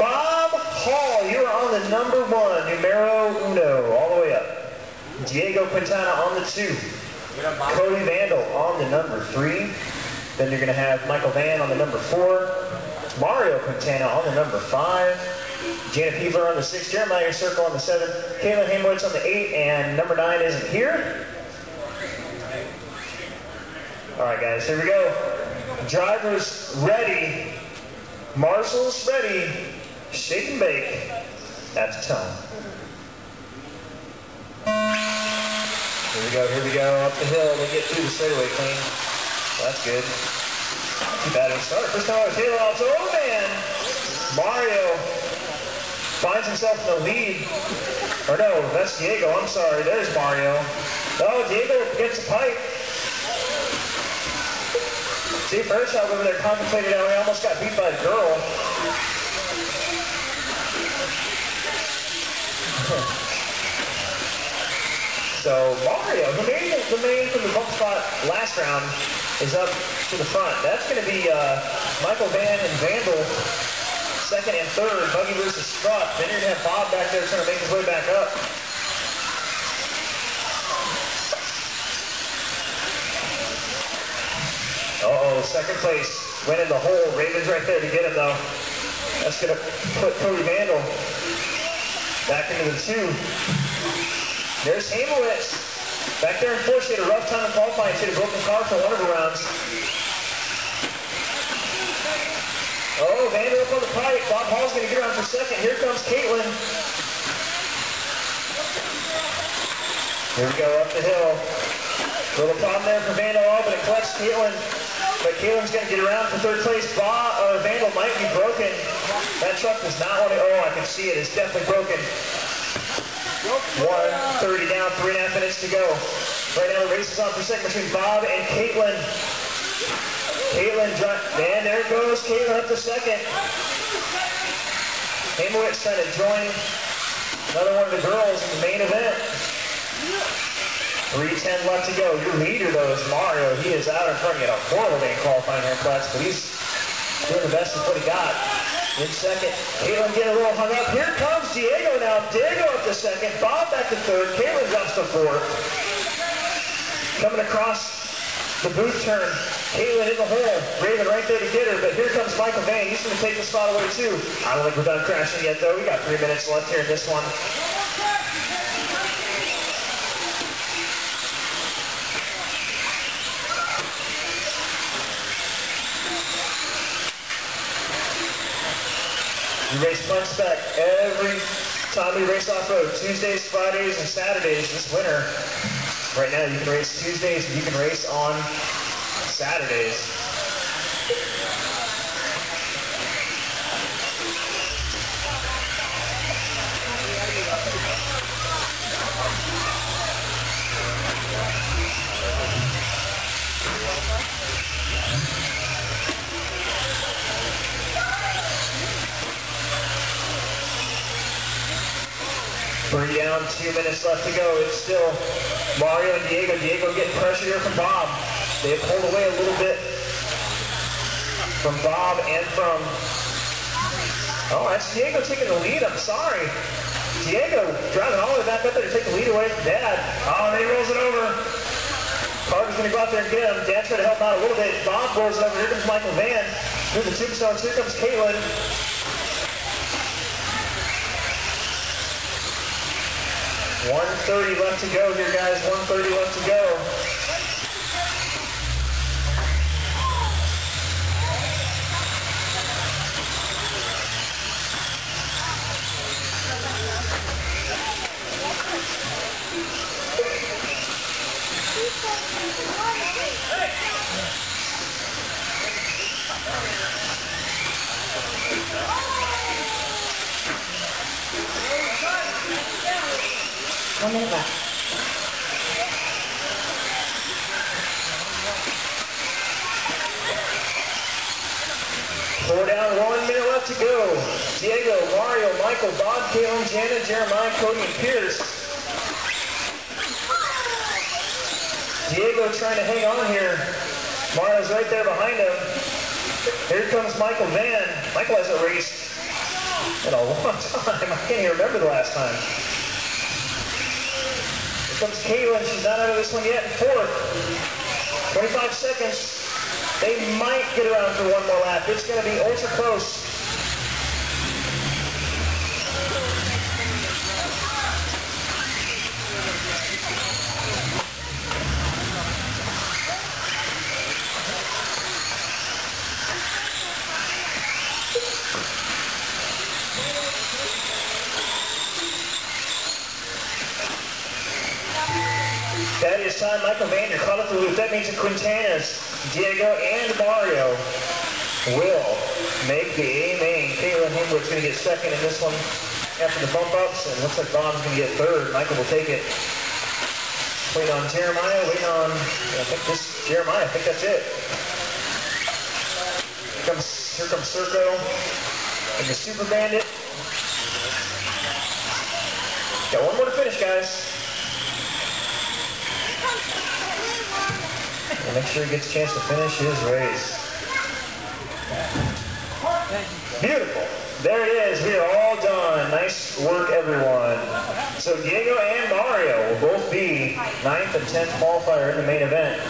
Bob Hall, you are on the number one, numero uno, all the way up. Diego Quintana on the two. Cody Vandal on the number three. Then you're going to have Michael Van on the number four. Mario Quintana on the number five. Janet Peebler on the six. Jeremiah Circle on the seven. Caitlin Hamowitz on the eight. And number nine isn't here. All right, guys, here we go. Drivers ready. Marshals ready. Shake and bake. That's the tone. Here we go, here we go, up the hill. They get through the straightaway clean. That's good. Too bad it start. First time I was here, also, oh man! Mario finds himself in the lead. Or no, that's Diego, I'm sorry. There's Mario. Oh, Diego gets a pipe. See, first shot over there contemplated how he almost got beat by a girl. So Mario, the main, the main from the bump spot last round is up to the front. That's going to be uh, Michael Van and Vandal, second and third. Buggy versus Strutt. Then you're going to have Bob back there trying to make his way back up. Uh-oh, second place. Went in the hole. Raven's right there to get him, though. That's going to put Cody Vandal back into the two. There's Hamowitz. Back there in fourth, she had a rough time in qualifying. She had a broken car for one of the rounds. Oh, Vander up on the pipe. Bob Hall's going to get around for second. Here comes Caitlin. Here we go, up the hill. Little problem there for Vandal, but it collects Caitlin. But Caitlin's going to get around for third place. Bob, uh, Vandal might be broken. That truck does not want to, oh, I can see it. It's definitely broken. 130 down, three and a half minutes to go. Right now the race is on for second between Bob and Caitlin. Caitlin, and there goes Caitlin up to second. Hamowitz trying to join another one of the girls in the main event. 310 left to go. Your leader, though, is Mario. He is out in front. He had a horrible day qualifying here, Clutch, but he's doing the best with what he got. In second, Caitlin getting a little hung up. Here comes Diego now. Diego up to second. Bob back to third. Caitlin drops to fourth. Coming across the booth turn. Caitlin in the hole. Raven right there to get her. But here comes Michael Van. He's going to take the spot away too. I don't think we're done crashing yet though. We got three minutes left here in this one. We race Plexspec every time we race off-road. Tuesdays, Fridays, and Saturdays this winter. Right now you can race Tuesdays and you can race on Saturdays. Three down, two minutes left to go. It's still Mario and Diego. Diego getting pressure here from Bob. They pulled away a little bit from Bob and from... Oh, that's Diego taking the lead. I'm sorry. Diego driving all the way back up there to take the lead away from Dad. Oh, and he rolls it over. Carter's going to go out there and get him. Dad's trying to help out a little bit. Bob rolls it over. Here comes Michael Van. Here's the tombstones. Here comes Caitlin. 130 left to go here, guys. 130 left to go. One minute left. Four down, one minute left to go. Diego, Mario, Michael, Bob, Kalen, Janet, Jeremiah, Cody, and Pierce. Diego trying to hang on here. Mario's right there behind him. Here comes Michael Van. Michael hasn't raced in a long time. I can't even remember the last time. Comes Caitlin. She's not out of this one yet. Fourth. 25 seconds. They might get around for one more lap. It's going to be ultra close. Is time. Michael Vander loop. That means the Quintanas, Diego, and Mario will make the A main. Caitlin Himbrick's going to get second in this one after the bump ups, and looks like Bob's going to get third. Michael will take it. Waiting on Jeremiah, waiting on, I think this, Jeremiah, I think that's it. Here comes, here comes Circo and the Super Bandit. Got one more to finish, guys. And make sure he gets a chance to finish his race. Beautiful. There it is. We are all done. Nice work, everyone. So Diego and Mario will both be ninth and 10th qualifier in the main event.